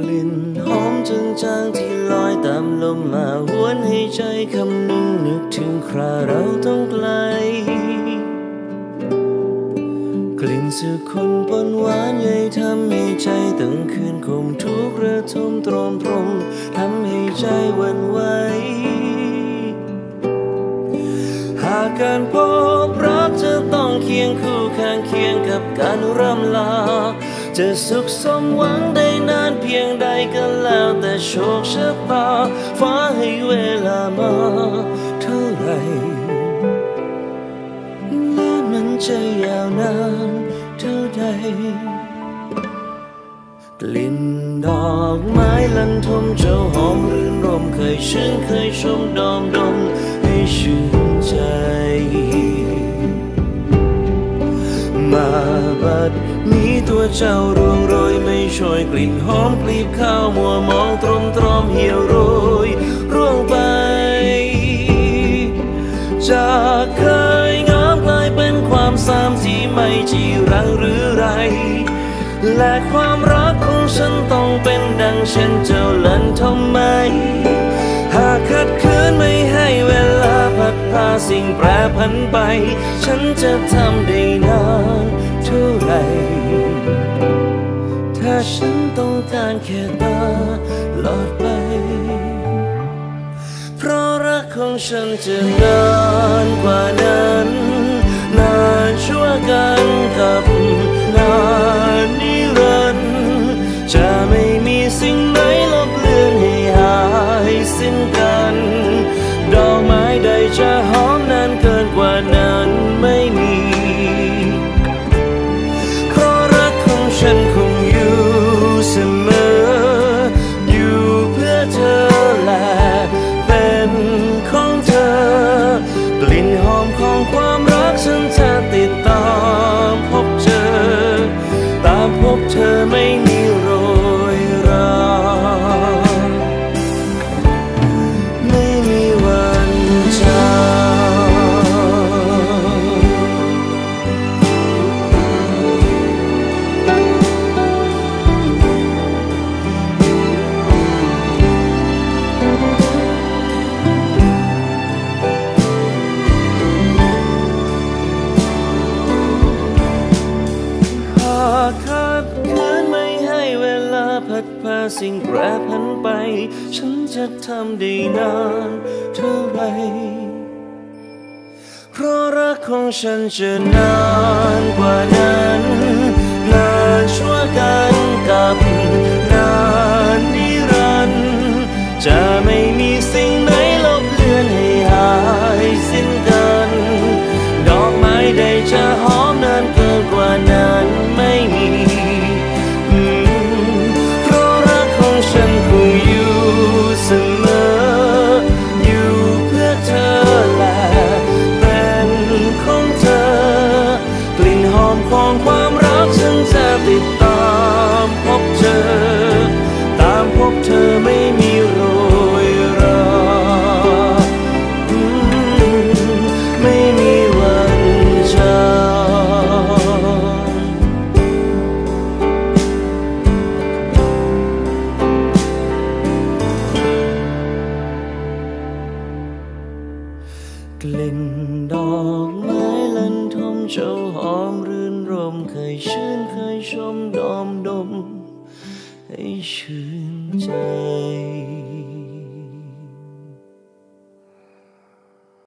กลิ่นหอมจางๆที่ลอยตามลมมาหวนให้ใจคำนึงนึกถึงคราเราต้องไกล กลิ่นสุดคนปนหวานใหญ่ทำให้ใจตั้งคืนคมทุกข์ระทมตรมตรมทำให้ใจวันไหวหากการพบรักจะต้องเคียงคู่ข้างเคียงกับการร่ำลา จะสุขสมหวังได้นานเพียงใดก็แล้วแต่โชคชะตา ฟ้าให้เวลามาเท่าไหรและมันจะยาวนานเท่าใดกลิ่นดอกไม้ลันทมเจ้าหอมรื่นรมเคยชื่นเคยชมดอมดมให้ชื่น เจ้าร่วงโรยไม่ช่วยกลิ่นหอมกลีบข้าวมัวมองตรมตรอมเหี่ยวโรยร่วงไป จากเคยงามกลายเป็นความสามที่ไม่จีรังหรือไร และความรักของฉันต้องเป็นดังเช่นเจ้าลันทำไม หากขัดขืนไม่ให้เวลาพัดพาสิ่งแปรผันไป ฉันจะทำได้นานเท่าไหรถ้า ฉันต้องการแค่ตาหลอดไป เพราะรักของฉันจะนานกว่านั้น นานชั่วกันกับ ดพาสิ่งแปรผันไป ฉันจะทำได้นานเท่าไรเพราะรักของฉันจะนานกว่านั้น ของความรักฉันจะติดตามพบเจอ ตามพบเธอไม่มีโรยราอืมไม่มีวันจางกลิ่นดอกไม้ลันทมเจ้าหอมรื่น รมเคยชื่นเคยชมดอมดม ให้ชื่นใจ